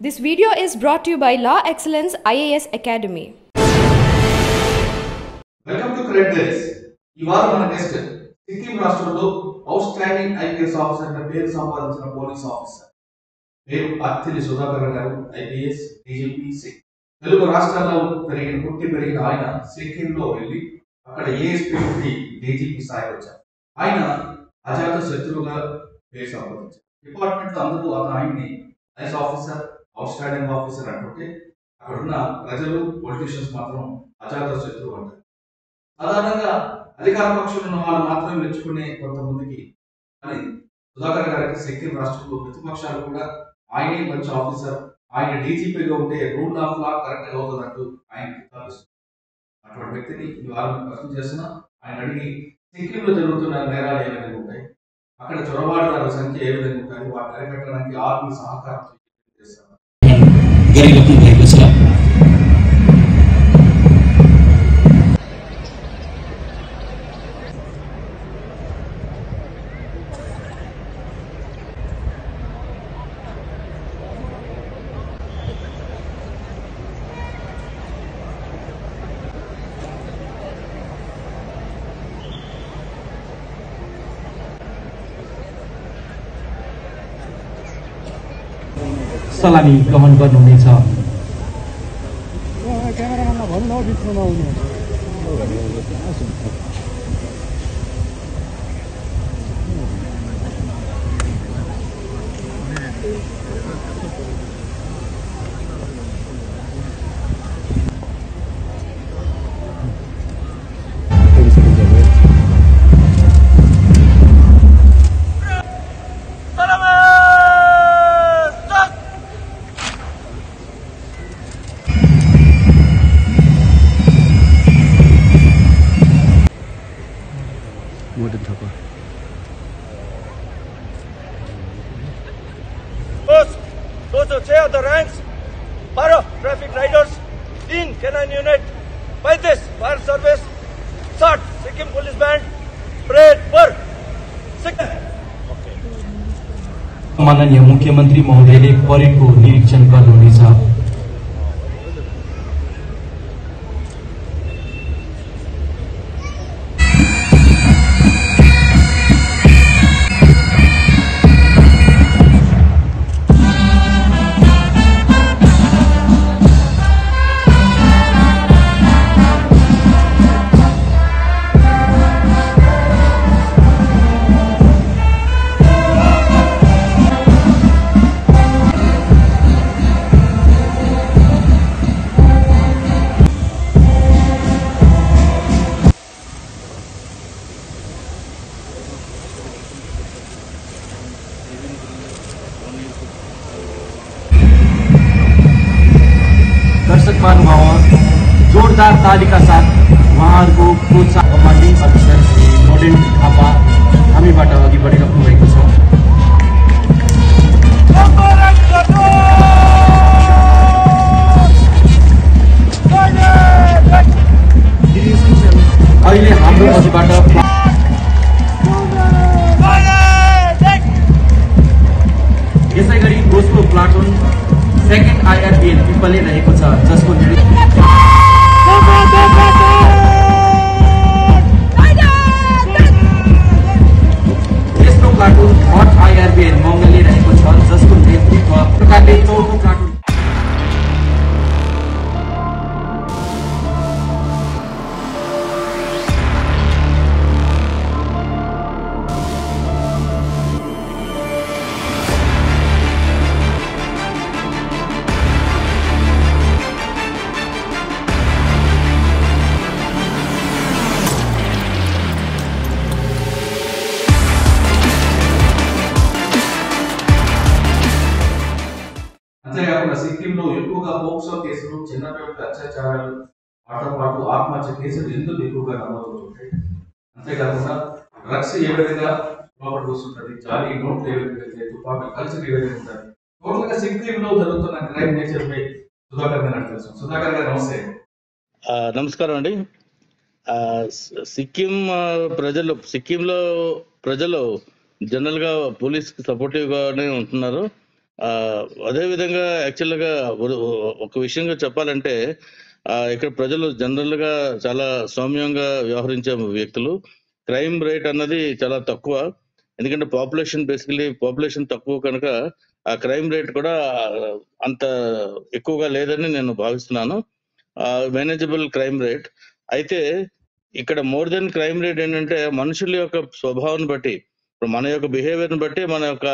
This video is brought to you by Law Excellence IAS Academy. Welcome to credit diaries ఈ వారం మన guest Sikkim రాష్ట్రంలో out standing IPS officer పేరు సంపాదించిన police officer పేరు అత్తిలి సుధాకర్ గారు ఐపీఎస్ డీజీపీ సిక్ తెలుగు రాష్ట్రాల్లో పెరిగిన పుట్టి పెరిగిన ఆయన సిక్కింలో వెళ్ళి అక్కడ ఏఎస్పీ నుండి డీజీపీ స్థాయికి వచ్చారు. ఆయన అజాత శత్రువుగా పేరు సంపాదించారు. డిపార్ట్మెంట్లో అందరూ అతను ఆయన్ని is officer outstanding officer అనుకుంటే అక్కడున్న ప్రజలు పొలిటీషియన్స్ మాత్రం అజాత శత్రువు అంటారు సాధారణంగా అధికార పక్షంలో ఉన్న వాళ్ళు మాత్రమే మెచ్చుకునే కొంతమందికి కానీ సుధాకర్ గారికి సిక్కిం రాష్ట్రంలో ప్రతిపక్షాలు కూడా ఆయనే మంచి ఆఫీసర్ ఆయన డీజీపీగా ఉంటే రూల్ ఆఫ్ లా కరెక్ట్ అవుతుందంటూ ఆయన కితాబిస్తారు అటువంటి వ్యక్తిని ఈ వారం ప్రశ్న చేసిన ఆయన అడిగి సిక్కింలో జరుగుతున్న నేరాలు ఏ విధంగా ఉంటాయి? అక్కడ చొరబాటుదారుల సంఖ్య ఏ విధంగా ఉంటాయి? వాటిని అరికట్టడానికి ఆర్మీ సహకారం सलामी ग्रहण गर्नुहुनेछ। क्यामेराम्यानलाई भन्नु बिचमा नआउनु सिक्किम पुलिस बैंड परेड पर माननीय मुख्यमंत्री मुख्यमन्त्री परेड को निरीक्षण कर अघिबाट यसै गरी दोस्रो प्लाटुन सेकेन्ड आइआरबिएन पिपलले रहेको छ जसको तेस्रो प्लाटुन हट आइआरबिएन मङ्गलले रहेको छ जसको नेतृत्व प्रकारले चौथो ఏ విధంగా లోపలికి వస్తుంటది జాలి నోట్లు ఏ విధంగా వెళ్తాయి తుపాకుల కల్చర్ ఏ విధంగా ఉంటుంది టోటల్గా సిక్కింలో జరుగుతున్న క్రైమ్ నేచర్ పై సుధాకర్ గారు తెలుసు సుధాకర్ గారు నమస్తే. నమస్కారం అండి. సిక్కిం ప్రజలు సిక్కింలో ప్రజలు జనరల్గా పోలీస్ సపోర్టివ్ గానే ఉంటున్నారు. ఆ, అదేవిధంగా యాక్చువల్గా ఒక విషయంగా చెప్పాలంటే ఇక్కడ ప్రజలు జనరల్గా చాలా సౌమ్యంగా వ్యవహరించే వ్యక్తులు. క్రైమ్ రేట్ అన్నది చాలా తక్కువ. ఎందుకంటే పాపులేషన్ బేసికలీ పాపులేషన్ తక్కువ కనుక ఆ క్రైమ్ రేట్ కూడా అంత ఎక్కువగా లేదని నేను భావిస్తున్నాను. Manageable crime rate. అయితే ఇక్కడ మోర్ దెన్ క్రైమ్ రేట్ ఏంటంటే మనుషుల యొక్క స్వభావాన్ని బట్టి ఇప్పుడు మన యొక్క బిహేవియర్ని బట్టి మన యొక్క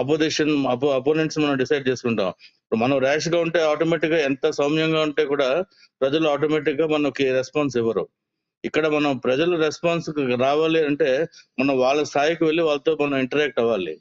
అపోజిషన్ అపో అపోనెంట్స్ మనం డిసైడ్ చేసుకుంటాం. ఇప్పుడు మనం ర్యాష్గా ఉంటే ఆటోమేటిక్గా ఎంత సౌమ్యంగా ఉంటే కూడా ప్రజలు ఆటోమేటిక్గా మనకి రెస్పాన్స్ ఇవ్వరు. ఇక్కడ మనం ప్రజలు రెస్పాన్స్ రావాలి అంటే మనం వాళ్ళ స్థాయికి వెళ్ళి వాళ్ళతో మనం ఇంటరాక్ట్ అవ్వాలి.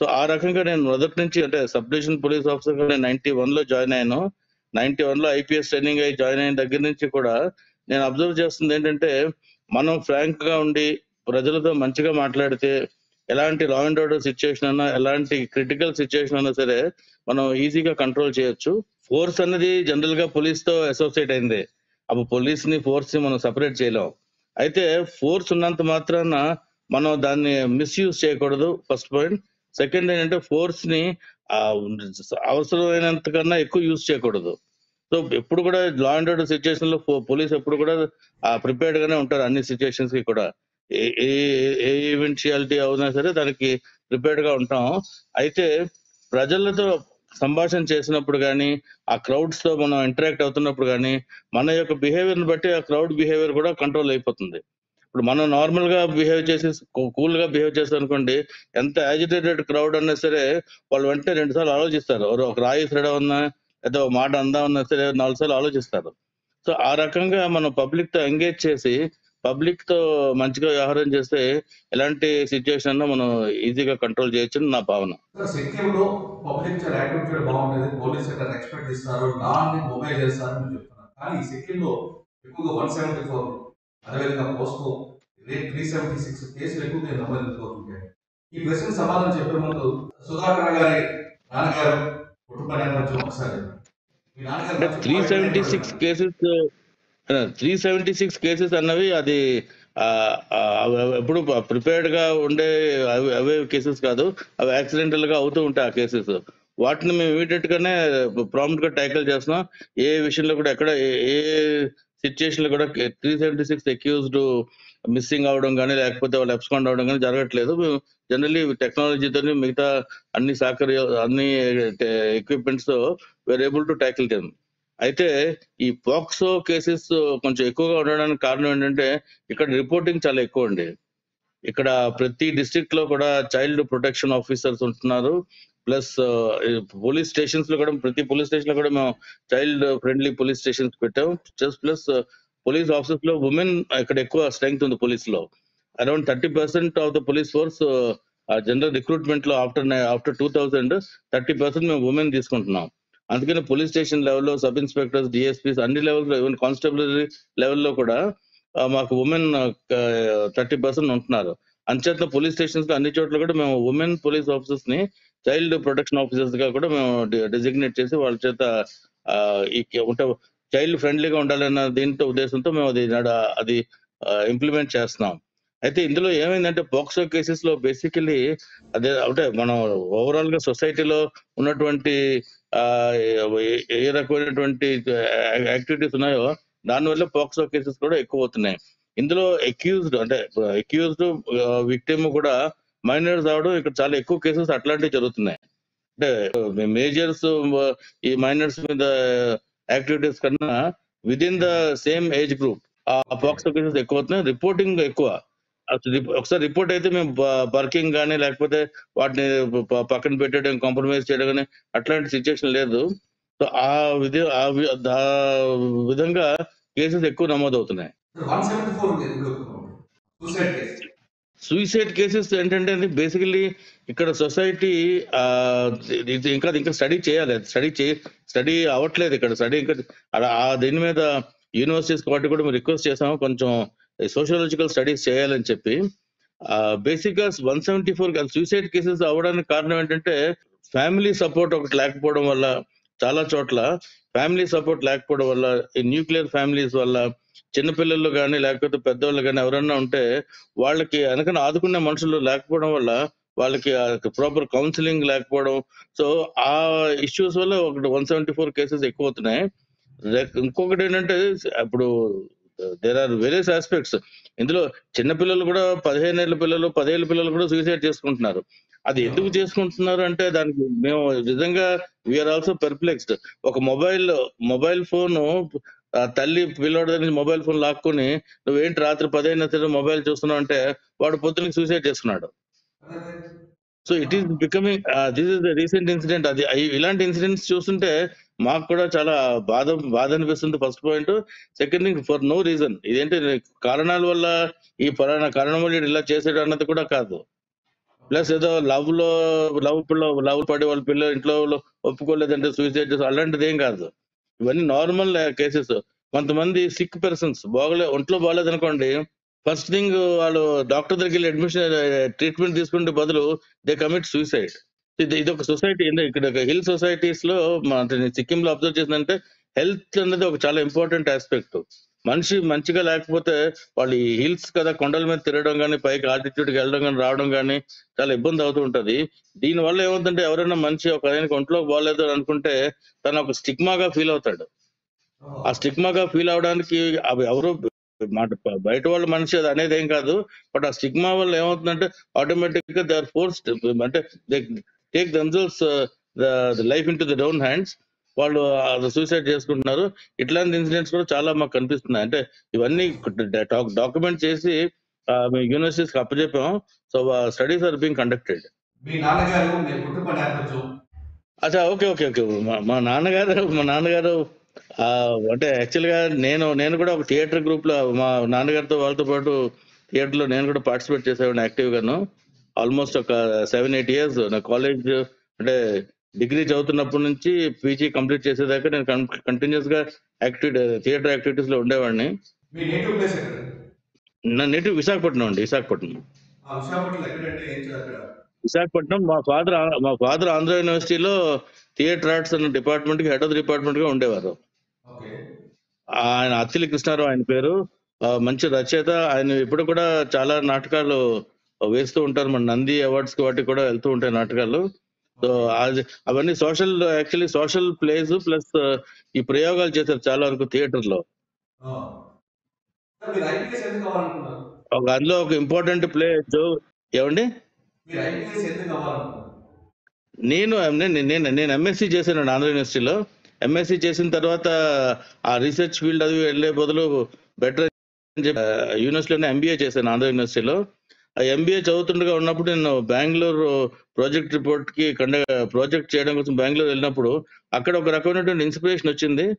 సో ఆ రకంగా నేను మొదటి నుంచి అంటే సబ్ డివిజన్ పోలీస్ ఆఫీసర్గా నేను నైన్టీ వన్లో జాయిన్ అయ్యాను. నైన్టీ వన్లో ఐపీఎస్ ట్రైనింగ్ అయ్యి జాయిన్ అయిన దగ్గర నుంచి కూడా నేను అబ్జర్వ్ చేస్తుంది ఏంటంటే మనం ఫ్రాంక్గా ఉండి ప్రజలతో మంచిగా మాట్లాడితే ఎలాంటి లా అండ్ ఆర్డర్ సిచ్యువేషన్ అన్నా ఎలాంటి క్రిటికల్ సిచ్యువేషన్ అన్నా సరే మనం ఈజీగా కంట్రోల్ చేయొచ్చు. ఫోర్స్ అన్నది జనరల్గా పోలీస్తో అసోసియేట్ అయింది. అప్పుడు పోలీస్ని ఫోర్స్ని మనం సపరేట్ చేయలేం. అయితే ఫోర్స్ ఉన్నంత మాత్రాన మనం దాన్ని మిస్యూజ్ చేయకూడదు ఫస్ట్ పాయింట్ సెకండ్ ఏంటంటే ఫోర్స్ని అవసరమైనంత కన్నా ఎక్కువ యూజ్ చేయకూడదు. సో ఎప్పుడు కూడా లా అండ్ ఆర్డర్ సిచ్యువేషన్లో పోలీస్ ఎప్పుడు కూడా ప్రిపేర్డ్ గానే ఉంటారు అన్ని సిచ్యువేషన్స్కి కూడా. ఏ ఏ- ఏ అవునా సరే దానికి ప్రిపేర్డ్గా ఉంటాం. అయితే ప్రజలతో సంభాషణ చేసినప్పుడు కానీ ఆ క్రౌడ్స్తో మనం ఇంటరాక్ట్ అవుతున్నప్పుడు కానీ మన యొక్క బిహేవియర్ని బట్టి ఆ క్రౌడ్ బిహేవియర్ కూడా కంట్రోల్ అయిపోతుంది. ఇప్పుడు మనం నార్మల్గా బిహేవ్ చేసి కూల్గా బిహేవ్ చేస్తాం అనుకోండి ఎంత యాజిటేటెడ్ క్రౌడ్ అన్నా సరే వాళ్ళు వెంటనే రెండు సార్లు ఆలోచిస్తారు. ఒక రాయి తిరగడం ఉన్నా లేదా ఒక మాట అందామన్నా సరే నాలుగు సార్లు ఆలోచిస్తారు. సో ఆ రకంగా మనం పబ్లిక్తో ఎంగేజ్ చేసి పబ్లిక్తో మంచిగా వ్యవహారం చేస్తే ఎలాంటి సిచ్యువేషన్ అన్నా మనం ఈజీగా కంట్రోల్ చేయొచ్చు అని నా భావన. ఈ ప్రశ్న సమాధానం చెప్పే ముందు సుధాకర్ గారి నాన్నగారు కుటుంబ నేపథ్యం ఒకసారి చెప్పండి. మీ నాన్నగారు అంటే three seventy six cases three seventy six cases అన్నవి అది ఎప్పుడు ప్రిపేర్డ్గా ఉండే అవి అవే కేసెస్ కాదు అవి యాక్సిడెంటల్గా అవుతూ ఉంటాయి ఆ కేసెస్ వాటిని మేము ఇమీడియట్ గానే ప్రాంప్ట్గా ట్యాకిల్ చేస్తున్నాం. ఏ విషయంలో కూడా ఎక్కడ ఏ- ఏ సిచ్యుయేషన్లో కూడా three seventy six accused missing అవడం కానీ లేకపోతే వాళ్ళు ఎబ్స్కాండ్ అవడం కానీ జరగట్లేదు. మేము జనరలీ టెక్నాలజీతో మిగతా అన్ని సహకర్య అన్ని ఎక్విప్మెంట్స్తో were able to tackle them అయితే ఈ పాక్సో కేసెస్ కొంచెం ఎక్కువగా ఉండడానికి కారణం ఏంటంటే ఇక్కడ రిపోర్టింగ్ చాలా ఎక్కువ అండి ఇక్కడ ప్రతి డిస్ట్రిక్ట్లో కూడా చైల్డ్ ప్రొటెక్షన్ ఆఫీసర్స్ ఉంటున్నారు. ప్లస్ పోలీస్ స్టేషన్స్లో కూడా ప్రతి పోలీస్ స్టేషన్లో కూడా మేము చైల్డ్ ఫ్రెండ్లీ పోలీస్ స్టేషన్స్ పెట్టాం. జస్ట్ ప్లస్ పోలీస్ ఆఫీసర్స్లో ఉమెన్ ఇక్కడ ఎక్కువ స్ట్రెంగ్త్ ఉంది పోలీస్లో around thirty percent of the police force general రిక్రూట్మెంట్లో after after two thousand thirty percent మేము ఉమెన్ తీసుకుంటున్నాం. అందుకని పోలీస్ స్టేషన్ లెవెల్లో సబ్ ఇన్స్పెక్టర్స్ డిఎస్పీస్ అన్ని లెవెల్లో ఈవెన్ కానిస్టేబులరీ లెవెల్లో కూడా మాకు ఉమెన్ థర్టీ పర్సెంట్ ఉంటున్నారు. అంచేత పోలీస్ స్టేషన్స్ అన్ని చోట్ల కూడా మేము ఉమెన్ పోలీస్ ఆఫీసర్స్ని చైల్డ్ ప్రొటెక్షన్ ఆఫీసర్స్గా కూడా మేము డెసిగ్నేట్ చేసి వాళ్ళ చేత ఉంటే చైల్డ్ ఫ్రెండ్లీగా ఉండాలన్న దీంతో ఉద్దేశంతో మేము అది అది ఇంప్లిమెంట్ చేస్తున్నాం. అయితే ఇందులో ఏమైందంటే పోక్సో కేసెస్లో బేసికలీ అదే అంటే మనం ఓవరాల్గా సొసైటీలో ఉన్నటువంటి ఏ- రకమైనటువంటి యాక్టివిటీస్ ఉన్నాయో దానివల్ల పోక్సో కేసెస్ కూడా ఎక్కువ అవుతున్నాయి. ఇందులో అక్యూజ్డ్ అంటే అక్యూజ్డ్ విక్టిమ్ కూడా మైనర్స్ అవడం ఇక్కడ చాలా ఎక్కువ కేసెస్ అట్లాంటివి జరుగుతున్నాయి. అంటే మేజర్స్ ఈ మైనర్స్ మీద యాక్టివిటీస్ కన్నా within the same age group ఆ పోక్సో కేసెస్ ఎక్కువ అవుతున్నాయి. రిపోర్టింగ్ ఎక్కువ. ఒకసారి రిపోర్ట్ అయితే మేము బర్కింగ్ కానీ లేకపోతే వాటిని పక్కన పెట్టడం కాంప్రమైజ్ చేయడం కానీ అట్లాంటి సిచ్యుయేషన్ లేదు. సో ఆ విధి ఆ విధంగా కేసెస్ ఎక్కువ నమోదవుతున్నాయి. సూసైడ్ కేసు సూసైడ్ కేసెస్ ఏంటంటే బేసికలీ ఇక్కడ సొసైటీ ఇంకా ఇంకా స్టడీ చేయాలి. స్టడీ చే స్టడీ అవ్వట్లేదు ఇక్కడ. స్టడీ ఇంకా దీని మీద యూనివర్సిటీస్ వాటి కూడా మేము రిక్వెస్ట్ చేసాము. కొంచెం సోషియాలజికల్ స్టడీస్ చేయాలని చెప్పి బేసిక్గా one seventy four suicide cases అవ్వడానికి కారణం ఏంటంటే ఫ్యామిలీ సపోర్ట్ ఒకటి లేకపోవడం వల్ల చాలా చోట్ల ఫ్యామిలీ సపోర్ట్ లేకపోవడం వల్ల ఈ న్యూక్లియర్ ఫ్యామిలీస్ వల్ల చిన్నపిల్లలు కానీ లేకపోతే పెద్దవాళ్ళు కానీ ఎవరన్నా ఉంటే వాళ్ళకి వెనకన ఆదుకునే మనుషులు లేకపోవడం వల్ల వాళ్ళకి ప్రాపర్ కౌన్సిలింగ్ లేకపోవడం. సో ఆ ఇష్యూస్ వల్ల ఒకటి వన్ సెవెంటీ ఫోర్ కేసెస్ ఎక్కువ అవుతున్నాయి ఇంకొకటి ఏంటంటే ఇప్పుడు దేర్ ఆర్ వేరియస్ ఆస్పెక్ట్స్ ఇందులో చిన్న పిల్లలు కూడా పదిహేను ఏళ్ళ పిల్లలు పదేళ్ళ పిల్లలు కూడా సూసైడ్ చేసుకుంటున్నారు. అది ఎందుకు చేసుకుంటున్నారు అంటే దానికి మేము నిజంగా వీఆర్ ఆల్సో పెర్ప్లెక్స్డ్ ఒక మొబైల్ మొబైల్ ఫోన్ తల్లి పిల్లోడి దగ్గర నుంచి మొబైల్ ఫోన్ లాక్కుని నువ్వేంటి రాత్రి పదిహేను సరే మొబైల్ చూస్తున్నావు అంటే వాడు పొద్దున్నకి సూసైడ్ చేసుకున్నాడు. So it is becoming this is the recent incident అది ఇలాంటి ఇన్సిడెంట్స్ చూస్తుంటే మాకు కూడా చాలా బాధ బాధ అనిపిస్తుంది first point second thing for no reason ఇదేంటి కారణాల వల్ల ఈ ఫలానా కారణం వల్ల ఇలా చేసాడు అన్నది కూడా కాదు. ప్లస్ ఏదో లవ్లో లవ్ పిల్ల లవ్ పడే వాళ్ళ పిల్ల ఇంట్లో వాళ్ళు ఒప్పుకోలేదంటే సూసైడ్ చేసి అలాంటిది ఏం కాదు. ఇవన్నీ నార్మల్ కేసెస్ కొంతమంది సిక్ పర్సన్స్ బాగలే ఒంట్లో బాగాలేదు అనుకోండి ఫస్ట్ థింగ్ వాళ్ళు డాక్టర్ దగ్గరికి వెళ్ళి అడ్మిషన్ ట్రీట్మెంట్ తీసుకుంటే బదులు దే కమిట్ సూసైడ్ ఇది ఇది ఒక సొసైటీ ఇక్కడ హిల్ సొసైటీస్లో మన సిక్కిం లో అబ్జర్వ్ చేసిందంటే హెల్త్ అనేది ఒక చాలా ఇంపార్టెంట్ ఆస్పెక్ట్ మనిషి మంచిగా లేకపోతే వాళ్ళు ఈ హిల్స్ కదా కొండల మీద తిరగడం కానీ పైకి ఆల్టిట్యూడ్కి వెళ్ళడం కానీ రావడం కానీ చాలా ఇబ్బంది అవుతూ ఉంటది. దీని వల్ల ఏమవుతుందంటే ఎవరైనా మనిషి ఒక ఆయనకి ఒంట్లో బాగాలేదు అనుకుంటే తను ఒక స్టిగ్మాగా ఫీల్ అవుతాడు. ఆ స్టిగ్మాగా ఫీల్ అవడానికి అవి ఎవరు బయట వాళ్ళ మనిషి అది అనేది ఏం కాదు. బట్ ఆ స్టిగ్మా వల్ల ఏమవుతుందంటే ఆటోమేటిక్గా దే ఆర్ ఫోర్స్డ్. అంటే take themselves the life into the down hands వాళ్ళు సూసైడ్ చేసుకుంటున్నారు. ఇట్లాంటి ఇన్సిడెంట్స్ కూడా చాలా మాకు కనిపిస్తున్నాయి. అంటే ఇవన్నీ డాక్యుమెంట్ చేసి యూనివర్సిటీస్కి అప్పచెప్పాం so studies are being conducted మీ నాన్నగారు మీ కుటుంబ నేపథ్యం అచ్చా ఓకే ఓకే ఓకే. మా నాన్నగారు మా నాన్నగారు అంటే యాక్చువల్గా నేను నేను కూడా ఒక థియేటర్ గ్రూప్లో మా నాన్నగారితో వాళ్ళతో పాటు థియేటర్లో నేను కూడా పార్టిసిపేట్ చేసేవాడిని యాక్టివ్ గాను ఆల్మోస్ట్ ఒక సెవెన్ ఎయిట్ ఇయర్స్ నా కాలేజ్ అంటే డిగ్రీ చదువుతున్నప్పటి నుంచి పీజీ కంప్లీట్ చేసేదాకా నేను కంటిన్యూస్గా యాక్టివిటీ థియేటర్ యాక్టివిటీస్లో ఉండేవాడిని. నా నేటివ్ విశాఖపట్నం అండి విశాఖపట్నం. విశాఖపట్నం మా ఫాదర్ మా ఫాదర్ ఆంధ్ర యూనివర్సిటీలో థియేటర్ ఆర్ట్స్ అన్న డిపార్ట్మెంట్కి హెడ్ ఆఫ్ డిపార్ట్మెంట్గా ఉండేవారు ఆయన అత్తిలి కృష్ణారావు ఆయన పేరు. మంచి రచయిత. ఆయన ఇప్పుడు కూడా చాలా నాటకాలు వేస్తూ ఉంటారు మన నంది అవార్డ్స్కి వాటికి కూడా వెళ్తూ ఉంటాయి నాటకాలు. సో అవన్నీ social actually social place plus ఈ ప్రయోగాలు చేశారు చాలా వరకు థియేటర్లో ఒక అందులో ఒక ఇంపార్టెంట్ ప్లే జో ఏమండి నేను నేను నేను ఎంఎస్సి చేశాను ఆంధ్ర యూనివర్సిటీలో. ఎంఎస్సి చేసిన తర్వాత ఆ రీసెర్చ్ ఫీల్డ్ అది వెళ్ళే బదులు బెటర్ యూనివర్సిటీలోనే ఎంబీఏ చేశాను ఆంధ్ర యూనివర్సిటీలో. ఆ ఎంబీఏ చదువుతుండగా ఉన్నప్పుడు నేను బెంగళూరు ప్రాజెక్ట్ రిపోర్ట్కి కండ ప్రాజెక్ట్ చేయడం కోసం బెంగళూరు వెళ్ళినప్పుడు అక్కడ ఒక రకమైనటువంటి ఇన్స్పిరేషన్ వచ్చింది.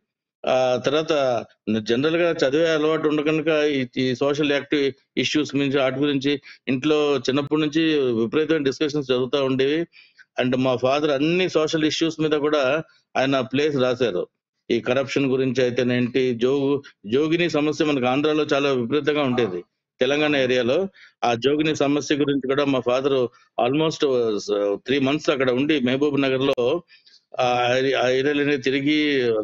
ఆ తర్వాత జనరల్గా చదివే అలవాటు ఉండకనుక ఈ- ఈ సోషల్ యాక్టివ్ ఇష్యూస్ గురించి వాటి గురించి ఇంట్లో చిన్నప్పటి నుంచి విపరీతమైన డిస్కషన్స్ జరుగుతూ ఉండేవి. అండ్ మా ఫాదర్ అన్ని సోషల్ ఇష్యూస్ మీద కూడా ఆయన ప్లేస్ రాశారు. ఈ కరప్షన్ గురించి అయితేనేంటి జోగు జోగిని సమస్య మనకు ఆంధ్రాలో చాలా విపరీతంగా ఉండేది. తెలంగాణ ఏరియాలో ఆ జోగిని సమస్య గురించి కూడా మా ఫాదర్ ఆల్మోస్ట్ త్రీ మంత్స్ అక్కడ ఉండి మహబూబ్ నగర్లో ఆ ఏరి- ఏరియాలని తిరిగి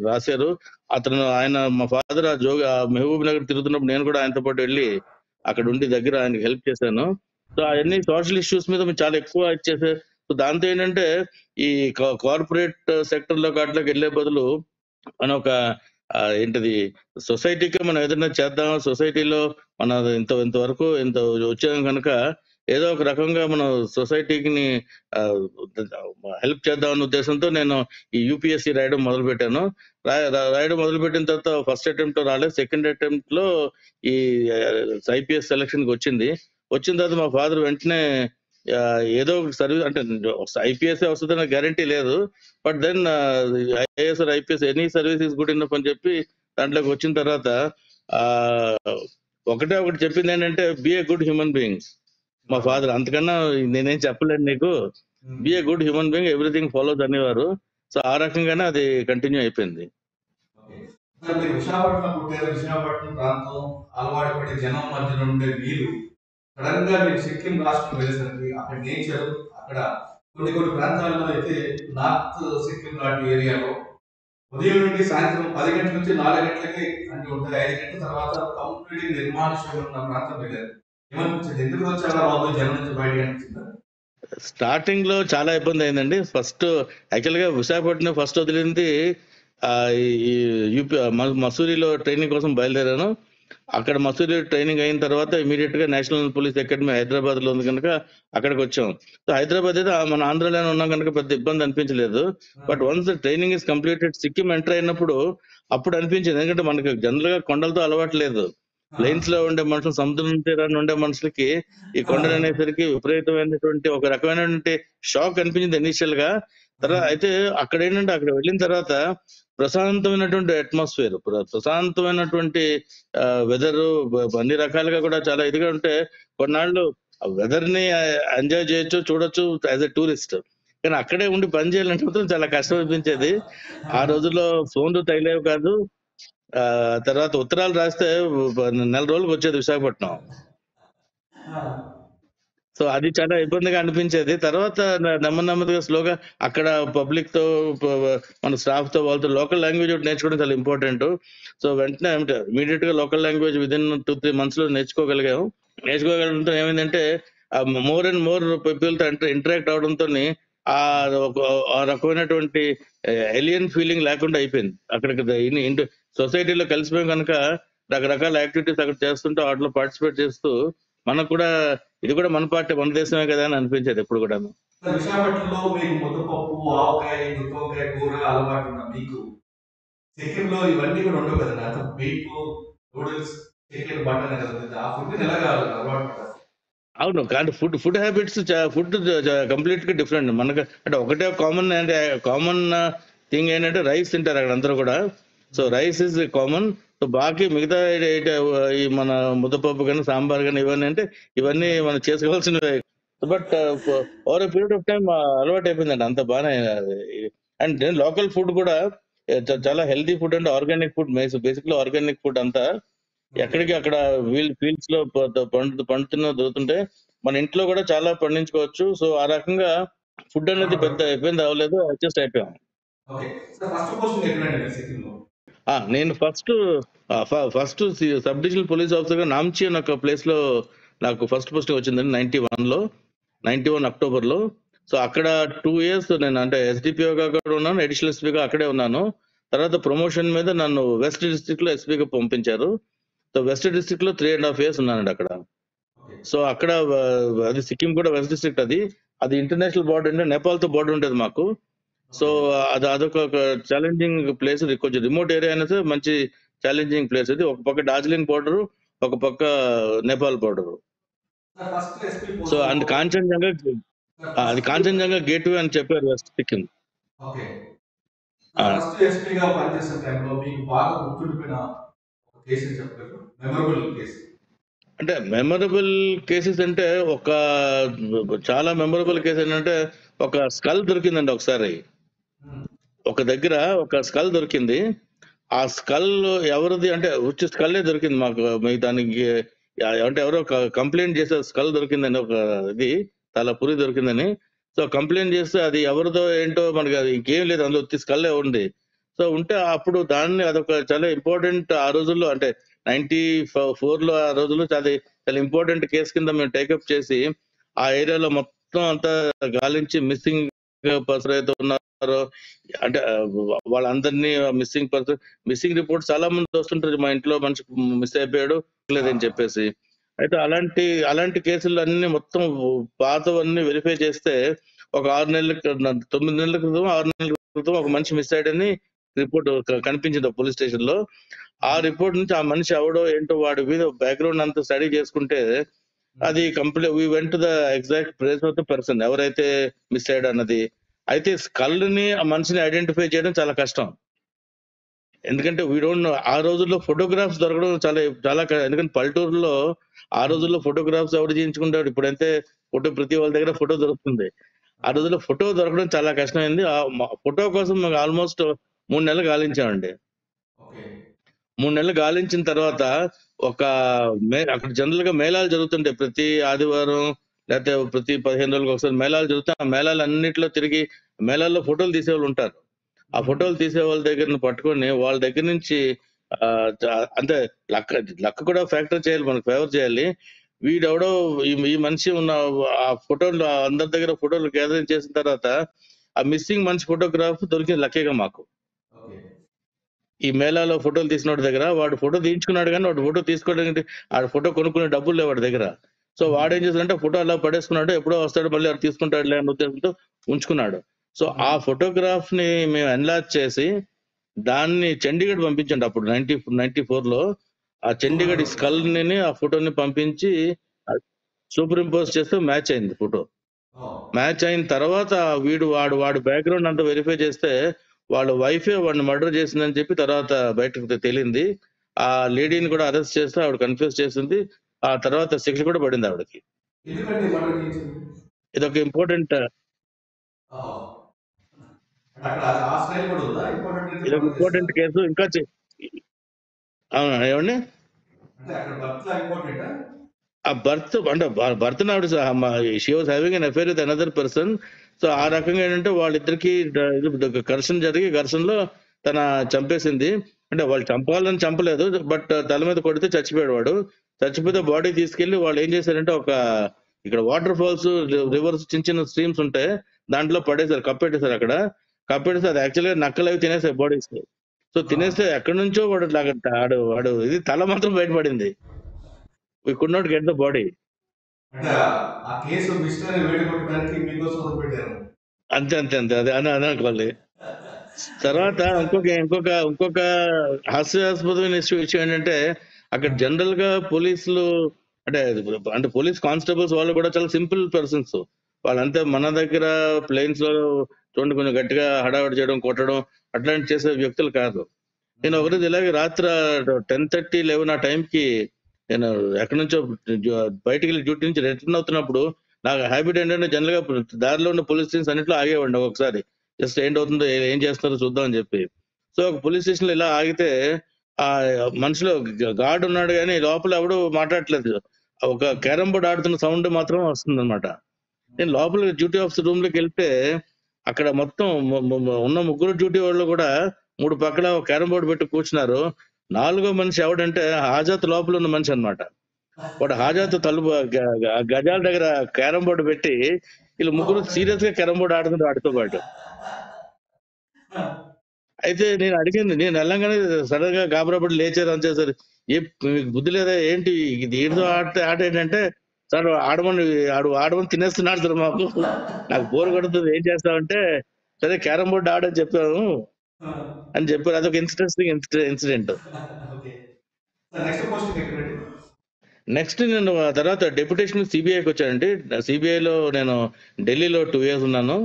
రాశారు. అతను ఆయన మా ఫాదర్ ఆ జోగి మహబూబ్ నగర్ తిరుగుతున్నప్పుడు నేను కూడా ఆయనతో పాటు వెళ్ళి అక్కడ ఉండి దగ్గర ఆయనకి హెల్ప్ చేశాను. సో అవన్నీ సోషల్ ఇష్యూస్ మీద మేము చాలా ఎక్కువ ఇచ్చేసారు సో దాంతో ఏంటంటే ఈ కార్పొరేట్ సెక్టర్లో కాట్లోకి వెళ్ళే బదులు మనం ఒక ఏంటిది? సొసైటీకి మనం ఏదైనా చేద్దాం సొసైటీలో మన ఇంత ఇంతవరకు ఇంత వచ్చాం కనుక ఏదో ఒక రకంగా మనం సొసైటీకి హెల్ప్ చేద్దాం అన్న ఉద్దేశంతో నేను ఈ యూపీఎస్సీ రాయడం మొదలు పెట్టాను రాయడం మొదలు పెట్టిన తర్వాత ఫస్ట్ అటెంప్ట్ రాలేదు. సెకండ్ అటెంప్ట్లో ఈ ఐపీఎస్ సెలక్షన్కి వచ్చింది. వచ్చిన తర్వాత మా ఫాదర్ వెంటనే ఏదో ఒక సర్వీస్ అంటే ఐపీఎస్ వస్తుందన్న గ్యారంటీ లేదు. But then IAS IPS any service is good enough అని చెప్పి దాంట్లోకి వచ్చిన తర్వాత ఒకటే ఒకటి చెప్పింది ఏంటంటే be a good human being మా ఫాదర్ అంతకన్నా నేనేం చెప్పలేను నీకు. Be a good human being everything follows అనేవారు. సో ఆ రకంగానే అది కంటిన్యూ అయిపోయింది. విశాఖపట్నం పుట్టారు. విశాఖపట్నం ప్రాంతం అలవాటు పడి జనం మధ్యలో ఉండే మీరు సడన్గా మీరు సిక్కిం రాష్ట్రం వెళ్ళేసరికి అక్కడ నేచర్ అక్కడ కొన్ని కొన్ని ప్రాంతాల్లో అయితే నార్త్ సిక్కిం లాంటి ఏరియాలో ఉదయం నుండి సాయంత్రం పది గంటల నుంచి నాలుగు గంటలకి అన్ని ఉంటాయి. ఐదు గంటల తర్వాత కంప్లీట్ నిర్మానుష్యంగా ఉన్న ప్రాంతం వెళ్ళారు ఏమనిపించింది? ఎందుకు వచ్చారా బాబు జనం నుంచి బయటకు అనిపించిందా? స్టార్టింగ్లో చాలా ఇబ్బంది అయిందండి. ఫస్ట్ యాక్చువల్గా విశాఖపట్నం ఫస్ట్ వదిలింది ఆ, ఈ యూపీ మసూరిలో ట్రైనింగ్ కోసం బయలుదేరాను. అక్కడ మసూరి ట్రైనింగ్ అయిన తర్వాత ఇమీడియట్గా నేషనల్ పోలీస్ అకాడమీ హైదరాబాద్లో ఉంది కనుక అక్కడికి వచ్చాం. సో హైదరాబాద్ అయితే మన ఆంధ్రలోనే ఉన్నాం కనుక పెద్ద ఇబ్బంది అనిపించలేదు. But once training is completed Sikkim enter అయినప్పుడు అప్పుడు అనిపించింది. ఎందుకంటే మనకి జనరల్గా కొండలతో అలవాటు లేదు. ప్లెయిన్స్లో ఉండే మనుషులు సముద్రం తీరాన్ని ఉండే మనుషులకి ఈ కొండలు అనేసరికి విపరీతమైనటువంటి ఒక రకమైనటువంటి షాక్ అనిపించింది ఇనిషియల్గా. తర్వాత అయితే అక్కడ ఏంటంటే అక్కడ వెళ్ళిన తర్వాత ప్రశాంతమైనటువంటి అట్మాస్ఫియర్ ప్రశాంతమైనటువంటి వెదర్ అన్ని రకాలుగా కూడా చాలా ఇదిగా ఉంటే కొన్నాళ్ళు వెదర్ని ఎంజాయ్ చేయొచ్చు చూడొచ్చు యాజ్ ఎ టూరిస్ట్ కానీ అక్కడే ఉండి పని చేయాలంటే మాత్రం చాలా కష్టం అనిపించేది ఆ రోజుల్లో ఫోన్లు తగిలేవి కాదు. ఆ తర్వాత ఉత్తరాలు రాస్తే నెల రోజులకు వచ్చేది విశాఖపట్నం. సో అది చాలా ఇబ్బందిగా అనిపించేది. తర్వాత నెమ్మది నెమ్మదిగా స్లోగా అక్కడ పబ్లిక్తో మన స్టాఫ్తో వాళ్ళతో లోకల్ లాంగ్వేజ్ ఒకటి నేర్చుకోవడం చాలా ఇంపార్టెంట్. సో వెంటనే ఇమీడియట్గా local language with in two three మంత్స్లో నేర్చుకోగలిగాం. నేర్చుకోగలడంతో ఏమైందంటే మోర్ అండ్ మోర్ పీపుల్తో ఇంటరాక్ట్ అవడంతో ఆ ఆ రకమైనటువంటి ఎలియన్ ఫీలింగ్ లేకుండా అయిపోయింది. అక్కడికి సొసైటీలో కలిసిపోయాం కనుక రకరకాల యాక్టివిటీస్ అక్కడ చేస్తుంటే వాటిలో పార్టిసిపేట్ చేస్తూ మనకు కూడా ఇది కూడా మన పార్టీ మన దేశమే కదా అని అనిపించేది ఎప్పుడు కూడా విశాఖపట్నంలో మీకు ముద్దపప్పు ఆవకాయ కూర అలవాటు ఉన్న మీకు? సిక్కింలో ఇవన్నీ కూడా ఉండవు బీఫ్ నూడిల్స్ చికెన్ కదా ఆ ఫుడ్ ఎలాగా అలవాటు అవును కానీ ఫుడ్ ఫుడ్ హ్యాబిట్స్ ఫుడ్ కంప్లీట్గా డిఫరెంట్ మనకు అంటే ఒకటే కామన్ అంటే కామన్ థింగ్ ఏంటంటే రైస్ తింటారు అక్కడ అందరూ కూడా. సో రైస్ ఇస్ కామన్ బాకీ మిగతా ఈ మన ముద్దపప్పు కానీ సాంబార్ కానీ ఇవన్నీ అంటే ఇవన్నీ మనం చేసుకోవాల్సినవి. But over period of time అలవాటు అయిపోయిందండి అంత బాగానే అండ్ లోకల్ ఫుడ్ కూడా చాలా healthy food and organic food mace basically organic food అంతా ఎక్కడికి అక్కడ వీల్ ఫీల్డ్స్లో పండు పండుతున్న దొరుకుతుంటే మన ఇంట్లో కూడా చాలా పండించుకోవచ్చు. సో ఆ రకంగా ఫుడ్ అనేది పెద్ద ఇబ్బంది అవ్వలేదు అడ్జస్ట్ అయిపోయాం. ఫస్ట్ నేను first first sub divisional police ఆఫీసర్గా నామ్చి అని ఒక ప్లేస్లో నాకు ఫస్ట్ పోస్టింగ్ వచ్చిందండి నైన్టీ వన్లో నైన్టీ వన్ అక్టోబర్లో. సో అక్కడ టూ ఇయర్స్ నేను అంటే ఎస్డిపిఓగా కూడా ఉన్నాను అడిషనల్ ఎస్పీగా అక్కడే ఉన్నాను. తర్వాత ప్రమోషన్ మీద నన్ను వెస్ట్ డిస్ట్రిక్ట్లో ఎస్పీగా పంపించారు. సో వెస్ట్ డిస్టిక్లో లో త్రీ అండ్ హాఫ్ ఇయర్స్ ఉన్నానండి అక్కడ. సో అక్కడ అది సిక్కిం కూడా వెస్ట్ డిస్ట్రిక్ట్ అది. అది ఇంటర్నేషనల్ బార్డర్ అంటే నేపాల్తో బార్డర్ ఉండేది మాకు. సో అది అదొక ఛాలెంజింగ్ ప్లేస్ కొంచెం రిమోట్ ఏరియా అనేది మంచి ఛాలెంజింగ్ ప్లేస్ ఇది. ఒక పక్క డార్జిలింగ్ బార్డర్ ఒక పక్క Nepal border. Sir so and Kanchenjunga అది కాంచన్జంగా గేట్ వే అని చెప్పారు వెస్ట్ సిక్కిం. అంటే మెమరబుల్ కేసెస్ అంటే ఒక చాలా మెమరబుల్ కేసు ఏంటంటే ఒక స్కల్ దొరికిందండి ఒకసారి. ఒక దగ్గర ఒక స్కల్ దొరికింది. ఆ స్కల్ ఎవరిది అంటే వచ్చి స్కల్లే దొరికింది మాకు. దానికి అంటే ఎవరో కంప్లైంట్ చేసే స్కల్ దొరికిందని ఒక ఇది చాలా పురి దొరికిందని. సో కంప్లైంట్ చేస్తే అది ఎవరిదో ఏంటో మనకి అది ఇంకేం లేదు. అందులో ఉత్తి స్కల్లే ఉంది. సో ఉంటే అప్పుడు దాన్ని అదొక చాలా ఇంపార్టెంట్ ఆ రోజుల్లో అంటే నైన్టీ ఫోర్లో ఆ రోజుల్లో అది చాలా ఇంపార్టెంట్ కేసు కింద మేము టేకప్ చేసి ఆ ఏరియాలో మొత్తం అంతా గాలించి మిస్సింగ్ పర్సన్ అయితే ఉన్నారో అంటే వాళ్ళందరినీ మిస్సింగ్ పర్సన్ మిస్సింగ్ రిపోర్ట్ చాలా మంది వస్తుంటారు మా ఇంట్లో మనిషి మిస్ అయిపోయాడు లేదని చెప్పేసి. అయితే అలాంటి అలాంటి కేసులు అన్ని మొత్తం పాతవన్నీ వెరిఫై చేస్తే ఒక ఆరు నెలల తొమ్మిది నెలల క్రితం ఆరు నెలల క్రితం ఒక మనిషి మిస్ అయ్యాడని రిపోర్ట్ కనిపించింది పోలీస్ స్టేషన్లో. ఆ రిపోర్ట్ నుంచి ఆ మనిషి ఎవడో ఏంటో వాడి మీద బ్యాక్గ్రౌండ్ అంతా స్టడీ చేసుకుంటే అది complete we went the exact place of the person ఎవరైతే మిస్ అయ్యాడు అన్నది. అయితే స్కల్ని ఆ మనిషిని ఐడెంటిఫై చేయడం చాలా కష్టం. ఎందుకంటే వీ డోంట్ ఆ రోజుల్లో ఫోటోగ్రాఫ్స్ దొరకడం చాలా చాలా ఎందుకంటే పల్లెటూరులో ఆ రోజుల్లో ఫోటోగ్రాఫ్స్ ఎవరు చేయించుకుంటాడు ఇప్పుడైతే ఫోటో ప్రతి వాళ్ళ దగ్గర ఫోటో దొరుకుతుంది. ఆ రోజుల్లో ఫోటో దొరకడం చాలా కష్టమైంది. ఆ ఫోటో కోసం మేము ఆల్మోస్ట్ మూడు నెలలు గాలించామండి. మూడు నెలలు గాలించిన తర్వాత ఒక మే అక్కడ జనరల్గా మేళాలు జరుగుతుంటాయి. ప్రతి ఆదివారం లేకపోతే ప్రతి పదిహేను రోజులకు ఒకసారి మేళాలు జరుగుతాయి. ఆ మేళాలు అన్నింటిలో తిరిగి మేళాల్లో ఫోటోలు తీసేవాళ్ళు ఉంటారు. ఆ ఫోటోలు తీసే వాళ్ళ దగ్గర పట్టుకొని వాళ్ళ దగ్గర నుంచి అంటే లక్ లక్ కూడా ఫ్యాక్టర్ చేయాలి మనకు ఫేవర్ చేయాలి. వీడెవడో ఈ ఈ మనిషి ఉన్న ఆ ఫోటోలు అందరి దగ్గర ఫోటోలు గ్యాదరింగ్ చేసిన తర్వాత ఆ మిస్సింగ్ మనిషి ఫోటోగ్రాఫ్ దొరికింది లక్కీగా మాకు. ఈ మేళాలో ఫోటోలు తీసినోడి దగ్గర వాడు ఫోటో తీయించుకున్నాడు కానీ వాడు ఫోటో తీసుకోవడానికి ఆ ఫోటో కొనుక్కునే డబ్బులు లేవు వాడి దగ్గర. సో వాడు ఏం చేశాడంటే ఫోటో అలా పడేసుకున్నాడు ఎప్పుడో వస్తాడు మళ్ళీ వాడు తీసుకుంటాడులే అనే ఉద్దేశంతో ఉంచుకున్నాడు. సో ఆ ఫోటోగ్రాఫ్ని మేము ఎన్లార్జ్ చేసి దాన్ని చండీగఢ్ పంపించండి అప్పుడు నైన్టీ నైన్టీ ఫోర్లో ఆ చండీగఢ్ స్కల్ని ఆ ఫోటోని పంపించి సూపర్ ఇంపోజ్ చేస్తే మ్యాచ్ అయింది ఫోటో. ఓ, మ్యాచ్ అయిన తర్వాత వీడు వాడు వాడు బ్యాక్గ్రౌండ్ అంతా వెరిఫై చేస్తే వాళ్ళ వైఫే వాడిని మర్డర్ చేసిందని చెప్పి తర్వాత బయటకు తేలింది. ఆ లేడీని కూడా అరెస్ట్ చేస్తే ఆవిడ కన్ఫ్యూజ్ చేసింది. ఆ తర్వాత శిక్ష కూడా పడింది ఆవిడకి. ఇది ఒక ఇంపార్టెంట్ ఉందా? ఇంపార్టెంట్ ఇది ఒక ఇంపార్టెంట్ కేసు ఇంకా ఏమండి? ఆ బర్త్ అంటే భర్త్ ఆవిడ she was having an affair with another person so ఆ రకంగా ఏంటంటే వాళ్ళిద్దరికి ఘర్షణ జరిగి ఘర్షణలో తన చంపేసింది. అంటే వాళ్ళు చంపాలని చంపలేదు బట్ తల మీద కొడితే చచ్చిపోయాడు వాడు. చచ్చిపోతే బాడీ తీసుకెళ్ళి వాళ్ళు ఏం చేశారంటే ఒక ఇక్కడ వాటర్ ఫాల్స్ రివర్స్ చిన్న చిన్న స్ట్రీమ్స్ ఉంటాయి దాంట్లో పడేశారు కప్పెట్టేశారు అక్కడ. కప్పెట్టేసి అది యాక్చువల్గా నక్కలు అవి తినేసాయి బాడీస్ సో తినేస్తే ఎక్కడి నుంచో వాడు వాడు వాడు ఇది తల మాత్రం బయటపడింది we could not get the body ఆ- కేసు మిస్టరీ మీకోసం అంతే అంతే అంతే. అదే అని అని అనుకోవాలి తర్వాత ఇంకొక ఇంకొక ఇంకొక హాస్యాస్పదమైన విషయం ఏంటంటే అక్కడ జనరల్గా పోలీసులు అంటే అంటే పోలీస్ కానిస్టేబుల్స్ వాళ్ళు కూడా చాలా సింపుల్ పర్సన్స్. వాళ్ళంతా మన దగ్గర ప్లేన్స్లో చూడండి కొంచెం గట్టిగా హడావిడి చేయడం కొట్టడం అట్లాంటి చేసే వ్యక్తులు కాదు. నేను ఒకరోజు ఇలాగే రాత్రి టెన్ థర్టీ లెవెన్ ఆ టైంకి నేను ఎక్కడి నుంచో బయటికి వెళ్ళి డ్యూటీ నుంచి రిటర్న్ అవుతున్నప్పుడు నాకు హ్యాబిట్ ఏంటంటే జనరల్గా దారిలో ఉన్న పోలీస్ స్టేషన్స్ అన్నింటిలో ఆగేవాడి ఒకసారి జస్ట్ ఏంటవుతుందో ఏం చేస్తారో చూద్దాం అని చెప్పి. సో ఒక పోలీస్ స్టేషన్లో ఇలా ఆగితే ఆ మనిషిలో గార్డ్ ఉన్నాడు కానీ లోపల ఎవడు మాట్లాడట్లేదు. ఒక క్యారమ్ బోర్డ్ ఆడుతున్న సౌండ్ మాత్రం వస్తుంది అనమాట నేను లోపల డ్యూటీ ఆఫీసర్ రూమ్లోకి వెళ్తే అక్కడ మొత్తం ఉన్న ముగ్గురు డ్యూటీ వాళ్ళు కూడా మూడు పక్కల ఒక క్యారమ్ బోర్డు పెట్టి కూర్చున్నారు. నాలుగో మనిషి ఎవడంటే హాజాత్ లోపల ఉన్న మనిషి అనమాట వాడు హాజాత్ తలుపు గజాల దగ్గర క్యారం బోర్డు పెట్టి వీళ్ళు ముగ్గురు సీరియస్గా క్యారమ్ బోర్డు ఆడుతున్నారు వాడితో పాటు అయితే నేను అడిగింది నేను వెళ్ళంగానే సడన్గా గాబరాపడి లేచారు అని చేశారు ఏ మీకు బుద్ధి లేదా? ఏంటి? ఇది ఏంటో ఆట ఆట ఏంటంటే సార్ ఆడమని ఆడు ఆడమని తినేస్తున్నాడు సార్ మాకు. నాకు బోర్ కొడుతుంది ఏం చేస్తామంటే సరే క్యారం బోర్డు ఆడని చెప్పాను. అని చెప్పారు. అదొక ఇంట్రెస్టింగ్ ఇన్సిడెంట్ నెక్స్ట్ నేను తర్వాత డెప్యుటేషన్ సిబిఐకి వచ్చానండి. సిబిఐలో నేను ఢిల్లీలో టూ ఇయర్స్ ఉన్నాను.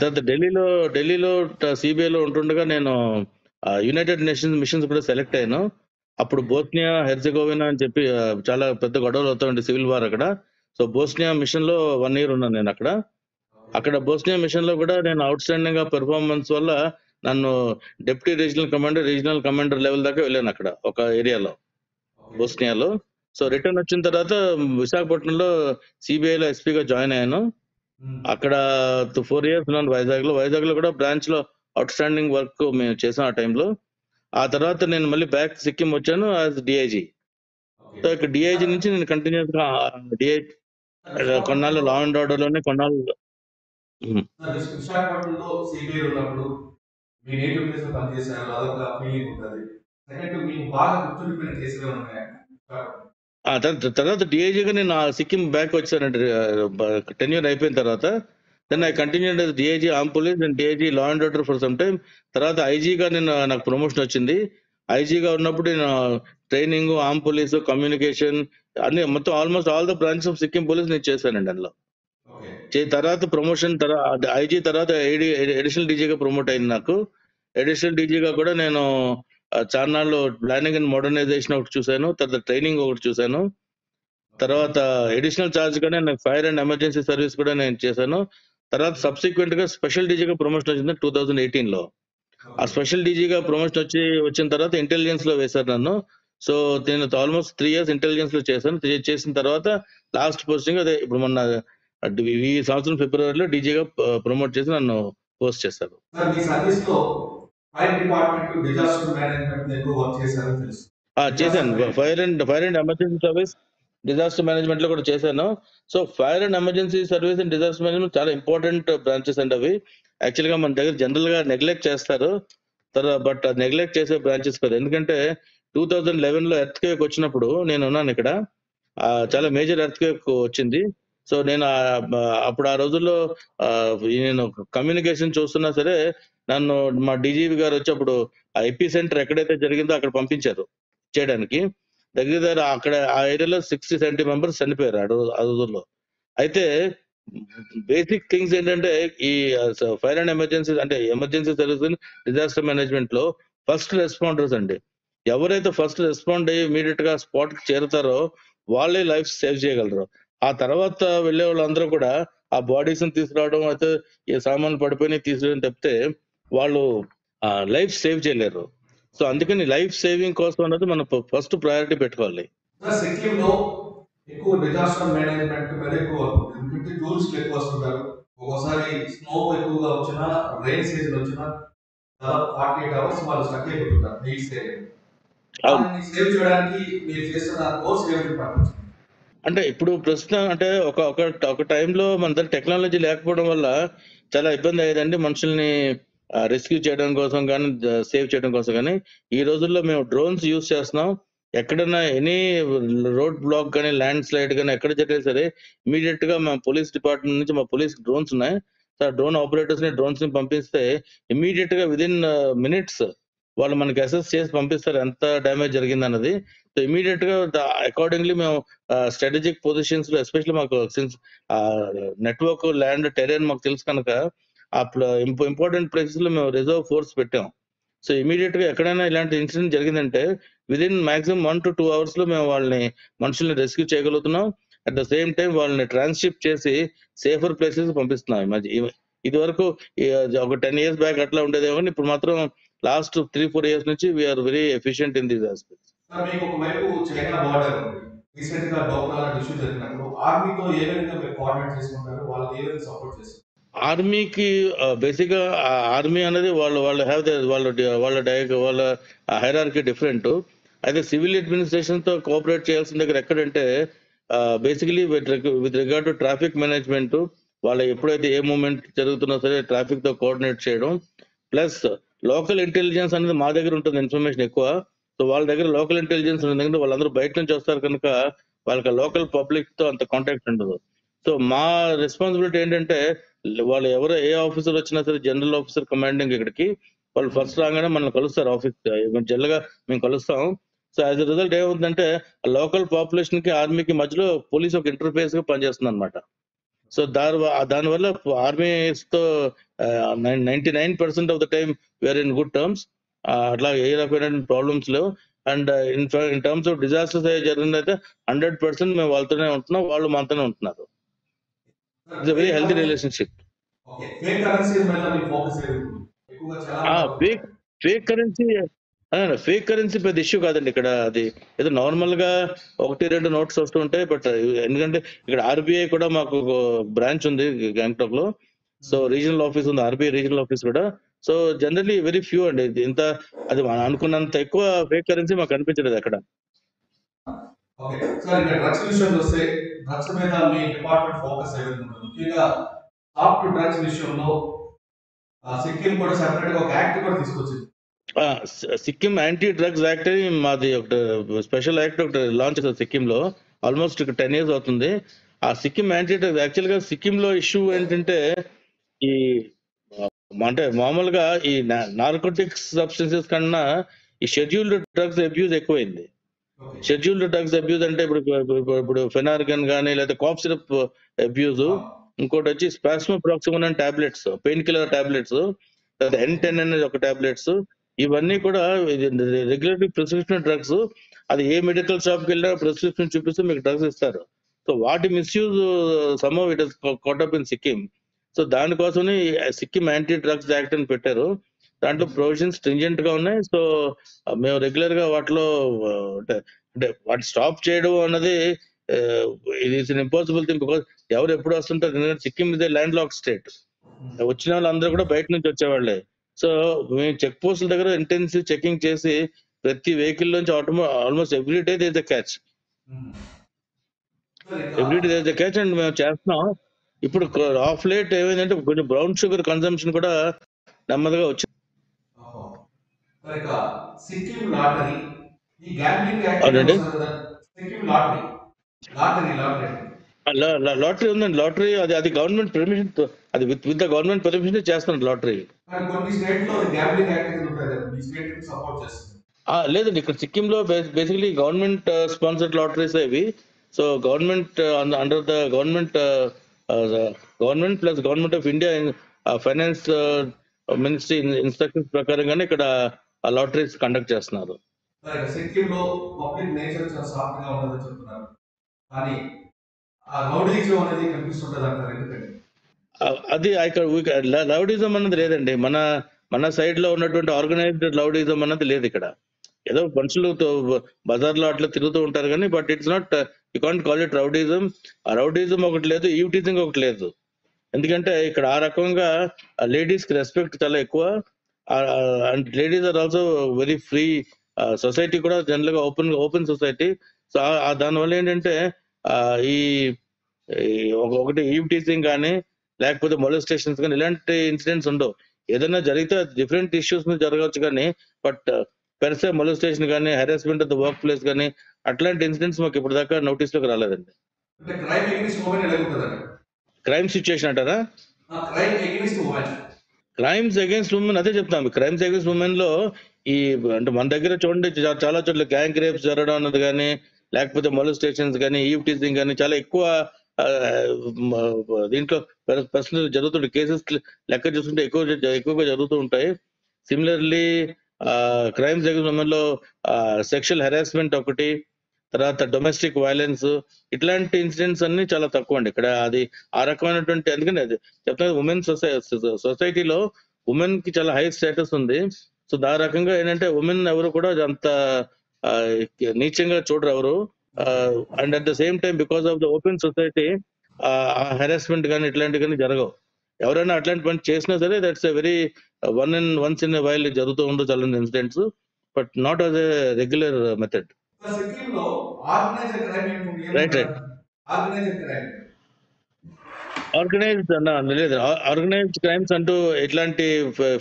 తర్వాత ఢిల్లీలో ఢిల్లీలో సిబిఐలో ఉంటుండగా నేను యునైటెడ్ నేషన్స్ మిషన్స్ కూడా సెలెక్ట్ అయ్యాను. అప్పుడు బోస్నియా హెర్జగోవినా అని చెప్పి చాలా పెద్ద గొడవలు అవుతాయండి సివిల్ వార్ అక్కడ. సో బోస్నియా మిషన్లో వన్ ఇయర్ ఉన్నాను నేను అక్కడ. అక్కడ బోస్నియా మిషన్లో కూడా నేను అవుట్ స్టాండింగ్గా పెర్ఫార్మెన్స్ వల్ల నన్ను deputy regional commander regional commander level దాకా వెళ్ళాను అక్కడ ఒక ఏరియాలో బోస్నియాలో. సో రిటర్న్ వచ్చిన తర్వాత విశాఖపట్నంలో సిబిఐలో ఎస్పీగా జాయిన్ అయ్యాను. అక్కడ ఫోర్ ఇయర్స్ ఉన్నాను వైజాగ్లో వైజాగ్లో కూడా బ్రాంచ్లో అవుట్ స్టాండింగ్ వర్క్ మేము చేసాం ఆ టైంలో ఆ తర్వాత నేను మళ్ళీ బ్యాక్ సిక్కిం వచ్చాను యాజ్ డిఐజీ సో ఇక్కడ డిఐజీ నుంచి నేను కంటిన్యూస్గా డిఐ కొన్నాళ్ళు లా అండ్ ఆర్డర్లోనే కొన్నాళ్ళు విశాఖపట్నంలో ఉన్నప్పుడు మీ నేటివ్ ప్లేస్లో పనిచేశారు అదొక ఫీలింగ్ ఉంటుంది. సెకండ్ మీకు బాగా గుర్తుండిపోయిన కేసులు ఉన్నాయా? తర్వాత డిఐజీగా నేను సిక్కిం బ్యాక్ వచ్చానంటే టెన్యూర్ అయిపోయిన తర్వాత. Then I continue DIG arm police and DIG law and order for some time తర్వాత ఐజీగా నేను నాకు ప్రమోషన్ వచ్చింది. ఐజీగా ఉన్నప్పుడు నేను ట్రైనింగ్ ఆర్మ్ పోలీస్ కమ్యూనికేషన్ అన్ని మొత్తం almost all the branch of Sikkim police నేను చేశానండి అందులో. తర్వాత ప్రమోషన్ తర్వాత ఐజీ తర్వాత ఎడిషనల్ డీజీగా ప్రమోట్ అయింది నాకు. ఎడిషనల్ డీజీగా కూడా నేను చార్నాల్లో ప్లానింగ్ అండ్ మోడర్నైజేషన్ ఒకటి చూశాను తర్వాత ట్రైనింగ్ ఒకటి చూశాను. తర్వాత ఎడిషనల్ చార్జ్గా నేను ఫైర్ అండ్ ఎమర్జెన్సీ సర్వీస్ కూడా నేను చేశాను. తర్వాత సబ్సిక్వెంట్గా స్పెషల్ డీజీగా ప్రమోషన్ వచ్చింది టూ థౌజండ్ ఎయిటీన్లో. ఆ స్పెషల్ డీజీగా ప్రమోషన్ వచ్చి వచ్చిన తర్వాత ఇంటెలిజెన్స్లో వేశారు నన్ను. సో నేను ఆల్మోస్ట్ త్రీ ఇయర్స్ ఇంటెలిజెన్స్లో చేశాను. చేసిన తర్వాత లాస్ట్ పోస్టింగ్ అదే ఇప్పుడు మొన్న అటు ఈ సంవత్సరం ఫిబ్రవరిలో డీజీగా ప్రమోట్ చేసి నన్ను పోస్ట్ చేశారు. చేశాను. Fire and fire and emergency service disaster మేనేజ్మెంట్లో కూడా చేశాను. So fire and emergency service and disaster management చాలా ఇంపార్టెంట్ బ్రాంచెస్ అండి అవి. యాక్చువల్గా మన దగ్గర జనరల్గా నెగ్లెక్ట్ చేస్తారు. తర్వాత బట్ నెగ్లెక్ట్ చేసే బ్రాంచెస్ కాదు. ఎందుకంటే టూ థౌజండ్ లెవెన్లో ఎర్త్ కేక్ వచ్చినప్పుడు నేను ఉన్నాను ఇక్కడ. ఆ, చాలా మేజర్ ఎర్త్ కేక్ వచ్చింది. సో నేను అప్పుడు ఆ రోజుల్లో నేను కమ్యూనికేషన్ చూస్తున్నా సరే నన్ను మా డీజీపీ గారు వచ్చి అప్పుడు ఆ ఎపీ సెంటర్ ఎక్కడైతే జరిగిందో అక్కడ పంపించారు చేయడానికి. దగ్గర దగ్గర అక్కడ ఆ ఏరియాలో సిక్స్టీ సెవెంటీ మెంబర్స్ చనిపోయారు ఆ రోజు ఆ రోజుల్లో. అయితే బేసిక్ థింగ్స్ ఏంటంటే ఈ ఫైర్ అండ్ ఎమర్జెన్సీ అంటే ఎమర్జెన్సీ సర్వీస్ డిజాస్టర్ మేనేజ్మెంట్లో ఫస్ట్ రెస్పాండర్స్ అండి. ఎవరైతే ఫస్ట్ రెస్పాండ్ అయ్యి ఇమీడియట్గా స్పాట్కి చేరుతారో వాళ్ళే లైఫ్ సేవ్ చేయగలరు. ఆ తర్వాత వెళ్ళే వాళ్ళందరూ కూడా ఆ బాడీస్ తీసుకురావడం అయితే ఈ సామాన్లు పడిపోయినాయి తీసుకురావడం తప్పితే వాళ్ళు లైఫ్ సేవ్ చేయలేరు. సో అందుకని లైఫ్ సేవింగ్ కోసం అన్నది మనం ఫస్ట్ ప్రయారిటీ పెట్టుకోవాలి. ఎక్కువ డిజాస్టర్ మేనేజ్మెంట్ మీద ఎక్కువ వర్క్ ఉంటుంది ఎందుకంటే టూరిస్టులు ఎక్కువ వస్తుంటారు. ఒక్కోసారి స్నో ఎక్కువగా వచ్చినా రైన్ సీజన్ వచ్చినా దాదాపు ఫార్టీ ఎయిట్ అవర్స్ వాళ్ళు స్టక్ అయిపోతుంటారు నీట్ సేవ్ చేయడానికి మీరు చేస్తున్న కోర్స్ ఏమిటి అంటే ఇప్పుడు ప్రస్తుతం అంటే ఒక ఒక ఒక టైంలో మన దగ్గర టెక్నాలజీ లేకపోవడం వల్ల చాలా ఇబ్బంది అయ్యేదండి మనుషుల్ని రెస్క్యూ చేయడం కోసం కానీ సేవ్ చేయడం కోసం కానీ ఈ రోజుల్లో మేము డ్రోన్స్ యూజ్ చేస్తున్నాం. ఎక్కడైనా ఎనీ రోడ్ బ్లాక్ కానీ ల్యాండ్ స్లైడ్ కానీ ఎక్కడ జరిగినా సరే ఇమీడియట్గా మా పోలీస్ డిపార్ట్మెంట్ నుంచి మా పోలీస్ డ్రోన్స్ ఉన్నాయి. డ్రోన్ ఆపరేటర్స్ని డ్రోన్స్ని పంపిస్తే ఇమీడియట్గా విదిన్ మినిట్స్ వాళ్ళు మనకి అసెస్ చేసి పంపిస్తారు ఎంత డ్యామేజ్ జరిగింది అన్నది సో ఇమీడియట్గా అకార్డింగ్లీ మేము స్ట్రాటజిక్ పొజిషన్స్లో ఎస్పెషల్లీ మాకు సిన్స్ నెట్వర్క్ ల్యాండ్ టెరెన్ మాకు తెలుసు కనుక ఆ ఇంపార్టెంట్ ప్లేసెస్లో మేము రిజర్వ్ ఫోర్స్ పెట్టాం. సో ఇమీడియట్గా ఎక్కడైనా ఇలాంటి ఇన్సిడెంట్ జరిగిందంటే within maximum one to two అవర్స్లో మేము వాళ్ళని మనుషుల్ని రెస్క్యూ చేయగలుగుతున్నాం. అట్ ద సేమ్ టైం వాళ్ళని ట్రాన్స్షిప్ చేసి సేఫర్ ప్లేసెస్ పంపిస్తున్నాం. ఈ మధ్య ఇది వరకు ఒక టెన్ ఇయర్స్ బ్యాక్ అట్లా ఉండేదేమో కానీ ఇప్పుడు మాత్రం లాస్ట్ త్రీ ఫోర్ ఇయర్స్ నుంచి we are very efficient in these aspects sir మీకు ఒకవైపు చైనా బార్డర్ ఉంది. రీసెంట్గా డోక్లా ఇష్యూ జరిగినప్పుడు ఆర్మీతో ఏ విధంగా మీరు కోఆర్డినేట్ చేసుకుంటారు? వాళ్ళకి ఏ విధంగా సపోర్ట్ చేస్తారు? ఆర్మీకి బేసిక్గా ఆర్మీ అనేది వాళ్ళు వాళ్ళు హ్యావ్ వాళ్ళ డి- వాళ్ళ డై వాళ్ళ హైరార్కీ డిఫరెంట్ అయితే సివిల్ అడ్మినిస్ట్రేషన్తో కోఆపరేట్ చేయాల్సిన దగ్గర ఎక్కడంటే basically with regard to traffic management వాళ్ళ ఎప్పుడైతే ఏ మూమెంట్ జరుగుతున్నా సరే ట్రాఫిక్తో కోఆర్డినేట్ చేయడం. ప్లస్ లోకల్ ఇంటెలిజెన్స్ అనేది మా దగ్గర ఉంటుంది ఇన్ఫర్మేషన్ ఎక్కువ. సో వాళ్ళ దగ్గర లోకల్ ఇంటెలిజెన్స్ ఉంది ఎందుకంటే వాళ్ళందరూ బయట నుంచి వస్తారు కనుక వాళ్ళకి లోకల్ పబ్లిక్తో అంత కాంటాక్ట్ ఉండదు. సో మా రెస్పాన్సిబిలిటీ ఏంటంటే వాళ్ళు ఎవరు ఏ ఆఫీసర్ వచ్చినా సరే జనరల్ ఆఫీసర్ కమాండింగ్ ఇక్కడికి. వాళ్ళు ఫస్ట్ రాగానే మనల్ని కలుస్తారు ఆఫీస్ జనరల్గా మేము కలుస్తాం. సో యాజ్ రిజల్ట్ ఏమవుతుందంటే లోకల్ పాపులేషన్కి ఆర్మీకి మధ్యలో పోలీస్ ఒక ఇంటర్ఫేస్గా పనిచేస్తుంది అనమాట సో దాని దానివల్ల ఆర్మీస్తో ninety nine percent of the time where in good terms అట్లా ఏ రకమైన ప్రాబ్లమ్స్ లేవు. And in in terms of disasters జరిగిందైతే hundred percent మేము వాళ్ళతోనే ఉంటున్నాం వాళ్ళు మనతోనే ఉంటున్నారు. It's very healthy relationship fake currency fake currency పెద్ద ఇష్యూ కాదండి ఇక్కడ అది. ఏదో నార్మల్గా ఒకటి రెండు నోట్స్ వస్తూ ఉంటాయి బట్ ఎందుకంటే ఇక్కడ ఆర్బీఐ కూడా మాకు బ్రాంచ్ ఉంది గ్యాంగ్టాక్లో సో రీజనల్ ఆఫీస్ ఉంది ఆర్బీఐ రీజనల్ ఆఫీస్ కూడా. సో జనరల్లీ వెరీ ఫ్యూ అండి. ఇంత అది మనం అనుకున్నంత ఎక్కువ ఫేక్ కరెన్సీ మాకు కనిపించలేదు అక్కడ. సాఫ్ట్ డ్రగ్స్ విషయంలో సిక్కిం కూడా సెపరేట్గా ఒక యాక్ట్ కూడా తీసుకొచ్చింది. సిక్కిం యాంటీ డ్రగ్స్ యాక్ట్ అని మాది ఒకటి స్పెషల్ యాక్ట్ ఒకటి లాంచ్ చేశారు సిక్కిం లో ఆల్మోస్ట్ ఇక్కడ టెన్ ఇయర్స్ అవుతుంది. ఆ సిక్కిం యాంటీ డ్రగ్స్ యాక్చువల్గా సిక్కిం లో ఇష్యూ ఏంటంటే ఈ అంటే మామూలుగా ఈ నార్కోటిక్స్ సబ్స్టెన్సెస్ కన్నా ఈ షెడ్యూల్డ్ డ్రగ్స్ అబ్యూజ్ ఎక్కువైంది. షెడ్యూల్డ్ డ్రగ్స్ అబ్యూజ్ అంటే ఇప్పుడు ఇప్పుడు- ఫెనార్గన్ కానీ లేదా కాఫ్ సిరప్ అబ్యూజ్ ఇంకోటి వచ్చి spasmo proxyvon and tablets pain killer tablets N ten అనేది ఒక టాబ్లెట్స్ ఇవన్నీ కూడా రెగ్యులర్లీ ప్రిస్క్రిప్షన్ డ్రగ్స్ అది ఏ మెడికల్ షాప్కి వెళ్ళినా ప్రిస్క్రిప్షన్ చూపిస్తే మీకు డ్రగ్స్ ఇస్తారు. సో వాటి misuse some it is caught up in Sikkim so దానికోసమే సిక్కిం యాంటీ డ్రగ్స్ యాక్ట్ అని పెట్టారు. దాంట్లో ప్రొవిజన్స్ స్ట్రింజెంట్గా ఉన్నాయి. సో మేము రెగ్యులర్గా వాటిలో అంటే అంటే వాటి స్టాప్ చేయడం అన్నది ఇది ఇస్ ఇంపాసిబుల్ థింగ్ బికాస్ ఎవరు ఎప్పుడు వస్తుంటారు? ఎందుకంటే Sikkim is landlock state వచ్చిన వాళ్ళందరూ కూడా బయట నుంచి వచ్చేవాళ్ళే. సో మేము చెక్ పోస్టుల దగ్గర ఇంటెన్సివ్ చెకింగ్ చేసి ప్రతి వెహికల్ నుంచి ఆటోమో almost every day they catch every day catch and మేము చేస్తున్నాం. ఇప్పుడు ఆఫ్ లేట్ ఏమైందంటే కొంచెం బ్రౌన్ షుగర్ కన్సంప్షన్ కూడా నెమ్మదిగా వచ్చింది లాటరీ ఉందండి. లాటరీ అది అది గవర్నమెంట్ పర్మిషన్ అది with with the government permission చేస్తున్నాడు లాటరీ. కొన్ని స్టేట్లో గ్యాంబ్లింగ్ యాక్ట్ కింద ఉంటుంది. కదా, ఈ స్టేట్కి సపోర్ట్ చేస్తుంది. ఆ, లేదండి ఇక్కడ సిక్కింలో బేసికలీ గవర్నమెంట్ స్పాన్సర్డ్ లాటరీస్ ఇవి. So government under the government government plus government of India finance ministry instructions ప్రకారంగానే ఇక్కడ లాటరీస్ కండక్ట్ చేస్తున్నారు. పబ్లిక్ నేచర్ చెప్తున్నారు. కానీ ఆ రౌడీజం అనేది కనిపిస్తుంటది అంటారు ఎందుకంటే ఆ, అది ఇక్కడ లౌడిజం అన్నది లేదండి. మన మన సైడ్లో ఉన్నటువంటి ఆర్గనైజ్డ్ లౌడిజం అన్నది లేదు ఇక్కడ. ఏదో మనుషులు బజార్లో అట్లా తిరుగుతూ ఉంటారు కానీ but it's not you can't call it rowdyism. ఆ రౌడిజం ఒకటి లేదు ఈవిటీజింగ్ ఒకటి లేదు. ఎందుకంటే ఇక్కడ ఆ రకంగా లేడీస్కి రెస్పెక్ట్ చాలా ఎక్కువ. And ladies are also very free. Society కూడా జనరల్గా ఓపెన్ ఓపెన్ సొసైటీ. సో దానివల్ల ఏంటంటే ఈ ఒకటి ఈవ్ టీచింగ్ కానీ లేకపోతే మొలస్టేషన్స్ కానీ ఇలాంటి ఇన్సిడెంట్స్ ఉండవు. ఏదైనా జరిగితే డిఫరెంట్ ఇష్యూస్ మీద జరగవచ్చు కానీ బట్ పెర్సే మొలస్టేషన్ కానీ harassment of the work place కానీ అట్లాంటి ఇన్సిడెంట్స్ మాకు ఇప్పుడు దాకా నోటీస్లోకి రాలేదండి. క్రైమ్ సిచ్యుయేషన్ అంటారా? క్రైమ్స్ అగేన్స్ట్ ఉమెన్ అదే చెప్తాం క్రైమ్స్ అగేన్స్ట్ ఉమెన్లో ఈ అంటే మన దగ్గర చూడండి చాలా చోట్ల గ్యాంగ్ రేప్స్ జరగడం అన్నది కానీ లేకపోతే మొలస్టేషన్స్ కానీ ఈవ్ టీచింగ్ కానీ చాలా ఎక్కువ దీంట్లో పర్సనల్ జరుగుతుంటే కేసెస్ లెక్క చూస్తుంటే ఎక్కువ ఎక్కువగా జరుగుతూ ఉంటాయి. సిమిలర్లీ క్రైమ్స్ జరిగిన సమయంలో సెక్షువల్ హెరాస్మెంట్ ఒకటి తర్వాత డొమెస్టిక్ వైలెన్స్ ఇట్లాంటి ఇన్సిడెంట్స్ అన్ని చాలా తక్కువ అండి. ఇక్కడ అది ఆ రకమైనటువంటి ఎందుకంటే అది చెప్తాను ఉమెన్ సొసైటీలో ఉమెన్కి చాలా హై స్టేటస్ ఉంది. సో దా రకంగా ఏంటంటే ఉమెన్ ఎవరు కూడా అంత నీచంగా చూడరు ఎవరు. And at the same time because of the open society harassment కానీ ఇట్లాంటివి కానీ జరగవు. ఎవరైనా అట్లాంటి పని చేసినా సరే that's a very one in once in while జరుగుతూ ఉండదు చాలా incidents but not as a regular method right right organized అన్న లేదు. ఆర్గనైజ్డ్ క్రైమ్స్ అంటూ ఇట్లాంటి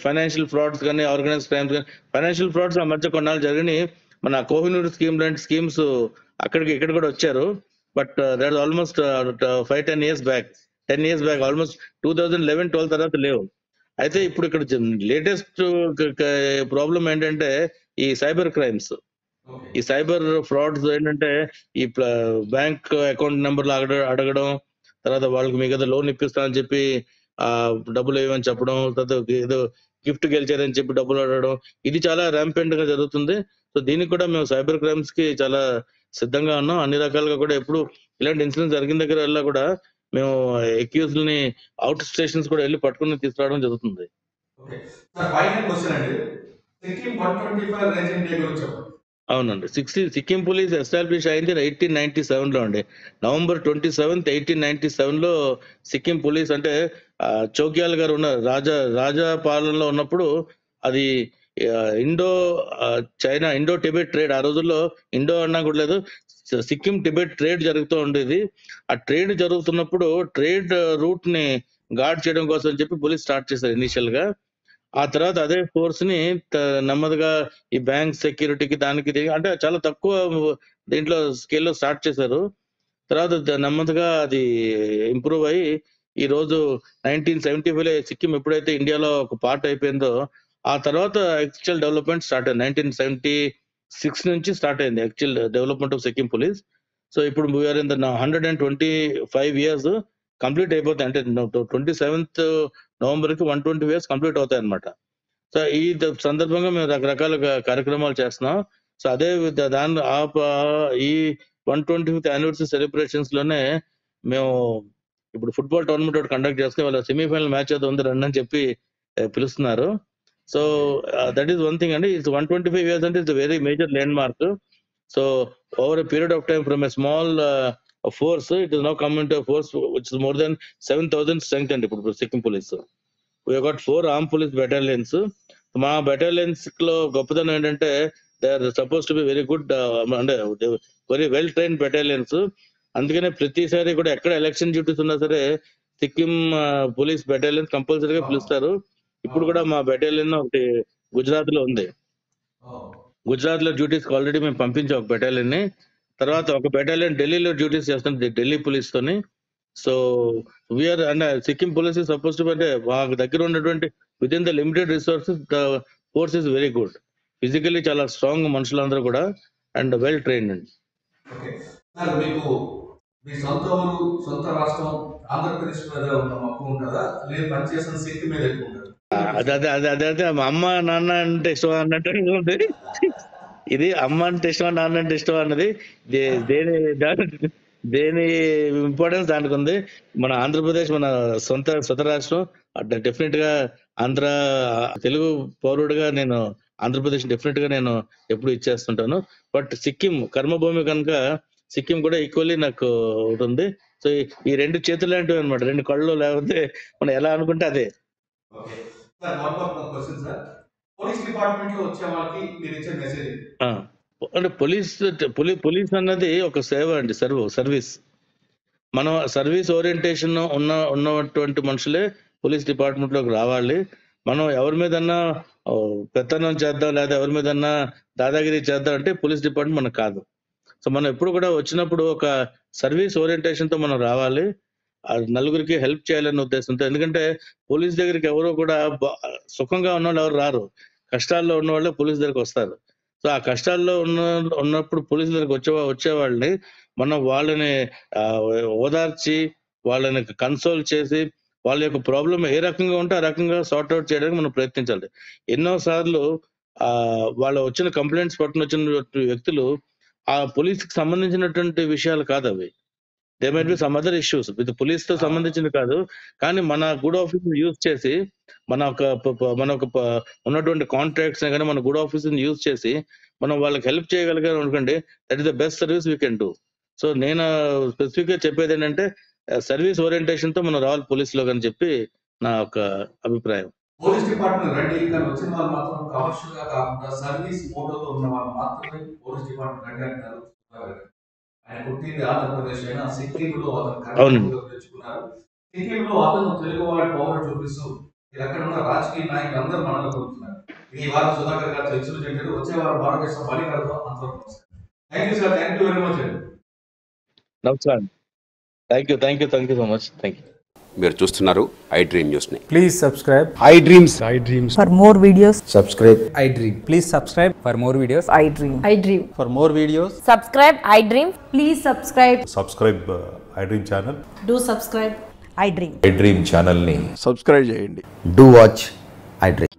ఫైనాన్షియల్ ఫ్రాడ్స్ కానీ ఆర్గనైజ్డ్ క్రైమ్స్ కానీ ఫైనాన్షియల్ ఫ్రాడ్స్ ఆ మధ్య కొన్నాళ్ళు జరిగినాయి. మన కోహినూర్ స్కీమ్ లాంటి స్కీమ్స్ అక్కడికి ఇక్కడ కూడా వచ్చారు. But that almost five ten years back ten years back almost two thousand eleven twelve తర్వాత లేవు. అయితే ఇప్పుడు ఇక్కడ లేటెస్ట్ ప్రాబ్లం ఏంటంటే ఈ సైబర్ క్రైమ్స్ ఈ సైబర్ ఫ్రాడ్స్ ఏంటంటే ఈ బ్యాంక్ అకౌంట్ నెంబర్లు అడగ అడగడం తర్వాత వాళ్ళకి మీకు ఏదో లోన్ ఇప్పిస్తానని చెప్పి ఆ డబ్బులు ఇవ్వని చెప్పడం తర్వాత ఏదో గిఫ్ట్ గెలిచారని చెప్పి డబ్బులు అడగడం ఇది చాలా ర్యాంపెంట్గా జరుగుతుంది. సో దీనికి కూడా మేము సైబర్ క్రైమ్స్కి చాలా సిద్ధంగా ఉన్నాం. అన్ని రకాలుగా కూడా ఎప్పుడు ఇలాంటి ఇన్సిడెంట్ జరిగిన దగ్గర వెళ్ళా కూడా మేము ఎక్యూజ్ని అవుట్ స్టేషన్స్ కూడా వెళ్ళి పట్టుకుని తీసుకురావడం జరుగుతుంది. అవునండి. సిక్స్టీ సిక్కిం పోలీస్ ఎస్టాబ్లిష్ అయింది ఎయిటీన్ నైన్టీ సెవెన్లో అండి. November twenty seventh eighteen ninety సెవెన్లో సిక్కిం పోలీస్ అంటే చౌకియాల్ గారు ఉన్న రాజా రాజా పాలనలో ఉన్నప్పుడు అది Indo China Indo Tibet trade. ఆ రోజుల్లో ఇండో అన్నా కూడా లేదు సిక్కిం టిబెట్ ట్రేడ్ జరుగుతూ ఉండేది. ఆ ట్రేడ్ జరుగుతున్నప్పుడు ట్రేడ్ రూట్ని గార్డ్ చేయడం కోసం అని చెప్పి పోలీస్ స్టార్ట్ చేశారు ఇనిషియల్గా ఆ తర్వాత అదే ఫోర్స్ని నెమ్మదిగా ఈ బ్యాంక్ సెక్యూరిటీకి దానికి అంటే చాలా తక్కువ దీంట్లో స్కేల్లో స్టార్ట్ చేశారు. తర్వాత నెమ్మదిగా అది ఇంప్రూవ్ అయ్యి ఈ రోజు నైన్టీన్ సెవెంటీ ఫైవ్లో సిక్కిం ఎప్పుడైతే ఇండియాలో ఒక పార్ట్ అయిపోయిందో ఆ తర్వాత యాక్చువల్ డెవలప్మెంట్ స్టార్ట్ అయింది. నైన్టీన్ సెవెంటీ సిక్స్ నుంచి స్టార్ట్ అయింది actual development of Sikkim police so ఇప్పుడు we're in the hundred and twenty five years complete అయిపోతాయి. అంటే ట్వంటీ సెవెంత్ నవంబర్కి వన్ ట్వంటీ ఇయర్స్ కంప్లీట్ అవుతాయి అనమాట సో ఈ ద- సందర్భంగా మేము రకరకాల కార్యక్రమాలు చేస్తున్నాం. సో అదే విధ- దాని ఆ ఈ వన్ ట్వంటీ ఫిఫ్త్ యానివర్సరీ సెలబ్రేషన్స్లోనే మేము ఇప్పుడు ఫుట్బాల్ టోర్నమెంట్ ఒకటి కండక్ట్ చేస్తే వాళ్ళ సెమీఫైనల్ మ్యాచ్ ఏదో ఉంది రండి అని చెప్పి పిలుస్తున్నారు. So that is one thing అండి it's one twenty five years అంటే it's very major landmark so over a period of time from a small force it is now coming to force which is more than seven thousand strength అండి ఇప్పుడు Sikkim police we got four arm police battalions మా బెటాలియన్స్లో గొప్పతనం ఏంటంటే they are suppose to be very good అంటే very well train battalions అందుకనే ప్రతిసారి కూడా ఎక్కడ ఎలక్షన్ డ్యూటీస్ ఉన్నా సరే సిక్కిం పోలీస్ బెటాలియన్ కంపల్సరీగా పిలుస్తారు. ఇప్పుడు కూడా మా బెటాలియన్ ఒకటి గుజరాత్లో ఉంది. గుజరాత్లో డ్యూటీస్ ఆల్రెడీ మేము పంపించాం ఒక బెటాలియన్ని తర్వాత ఒక బెటాలియన్ ఢిల్లీలో డ్యూటీస్ చేస్తుంది ఢిల్లీ పోలీస్ తోని so we're and Sikkim police suppose to అంటే మాకు దగ్గర ఉన్నటువంటి with in the limited resources the force is very good physically చాలా స్ట్రాంగ్ మనుషులందరూ కూడా అండ్ వెల్ ట్రైన్డ్ అండి మీకు మీ సొంత ఊరు సొంత రాష్ట్రం ఆంధ్రప్రదేశ్ మీద ఉన్న మక్కువ ఉంటుందా? లేదు పనిచేసిన శక్తి మీద ఎక్కువ ఉంటుంది? అదే అదే అదే అదే అదే. మా అమ్మ నాన్న అంటే ఇష్టం అన్నట్టు ఉంది ఇది అమ్మ అంటే ఇష్టం నాన్న అంటే ఇష్టం అన్నది దేని దేని ఇంపార్టెన్స్ దానికి ఉంది. మన ఆంధ్రప్రదేశ్ మన సొంత సొంత రాష్ట్రం డెఫినెట్గా ఆంధ్ర తెలుగు పౌరుడిగా నేను ఆంధ్రప్రదేశ్ డెఫినెట్గా నేను ఎప్పుడు ఇచ్చేస్తుంటాను. బట్ సిక్కిం కర్మభూమి కనుక సిక్కిం కూడా ఈక్వల్లీ నాకు ఉంటుంది. సో ఈ- రెండు చేతులు లాంటివి అనమాట రెండు కళ్ళు లేకపోతే మనం ఎలా అనుకుంటే అదే. సార్ క్వశ్చన్ సార్ పోలీస్ డిపార్ట్మెంట్లో వచ్చే వాళ్ళకి మీరు ఇచ్చే మెసేజ్ అంటే పోలీస్ పోలీ పోలీస్ అన్నది ఒక సేవ అండి సర్వ్ సర్వీస్ మనం సర్వీస్ ఓరియంటేషన్ ఉన్న ఉన్నటువంటి మనుషులే పోలీస్ డిపార్ట్మెంట్లోకి రావాలి. మనం ఎవరి మీదన్నా పెత్తనం చేద్దాం లేదా ఎవరి మీదన్నా దాదాగిరి చేద్దాం అంటే పోలీస్ డిపార్ట్మెంట్ మనకు కాదు. సో మనం ఎప్పుడు కూడా వచ్చినప్పుడు ఒక సర్వీస్ ఓరియంటేషన్తో మనం రావాలి. నలుగురికి హెల్ప్ చేయాలనే ఉద్దేశంతో. ఎందుకంటే పోలీస్ దగ్గరికి ఎవరు కూడా సుఖంగా ఉన్న వాళ్ళు ఎవరు రారు. కష్టాల్లో ఉన్న వాళ్ళే పోలీస్ దగ్గరికి వస్తారు. సో ఆ కష్టాల్లో ఉన్న ఉన్నప్పుడు పోలీసుల దగ్గరికి వచ్చే వచ్చేవాళ్ళని మనం వాళ్ళని ఓదార్చి వాళ్ళని కన్సోల్ చేసి వాళ్ళ యొక్క ప్రాబ్లం ఏ రకంగా ఉంటే ఆ రకంగా సార్ట్ అవుట్ చేయడానికి మనం ప్రయత్నించాలి. ఎన్నో సార్లు ఆ వాళ్ళ వచ్చిన కంప్లైంట్స్ పట్టున వచ్చిన వ్యక్తులు ఆ పోలీస్కి సంబంధించినటువంటి విషయాలు కాదు అవి. They might be some other issues with పోలీస్తో సంబంధించింది కాదు. కానీ మన గుడ్ ఆఫీస్ యూజ్ చేసి మన ఒక మన ఒక ఉన్నటువంటి కాంట్రాక్ట్స్ కానీ మన గుడ్ ఆఫీస్ యూజ్ చేసి మనం వాళ్ళకి హెల్ప్ చేయగలిగారు అనుకోండి that is the best service we can do so నేను స్పెసిఫిక్గా చెప్పేది ఏంటంటే సర్వీస్ ఓరియంటేషన్తో మనం రావాలి పోలీస్లో అని చెప్పి నా ఒక అభిప్రాయం. పోలీస్ డిపార్ట్మెంట్ రండి కానీ వచ్చిన వాళ్ళు మాత్రం కమర్షియల్గా కాకుండా సర్వీస్ మోటోతో ఉన్న వాళ్ళు మాత్రమే పోలీస్ డిపార్ట్మెంట్ రండి అంటారు ఆయన పుట్టింది ఆంధ్రప్రదేశ్ అయినా సిక్కిం లో అతను తెచ్చుకున్నారు. సిక్కిం లో అతను తెలుగు వాడి పౌరుడు చూపిస్తూ ఇది అక్కడ ఉన్న రాజకీయ నాయకులు అందరూ మనలో కోరుతున్నారు ఈ వారం సుధాకర్ గారు చర్చలు చెప్పారు వచ్చే వారం భారతదేశం మళ్ళీ thank you sir thank you very much అండి నమస్కారం. Thank you thank you thank you so much thank you మీరు చూస్తున్నారు ఐ డ్రీమ్ న్యూస్ని please subscribe I dreams. I dreams. For more videos subscribe. I dream. Please subscribe for more videos I dream. I dream. For more videos subscribe I dream please subscribe subscribe I dream channel do subscribe I dream. I dream ఛానల్ని subscribe చేయండి. Do watch I dream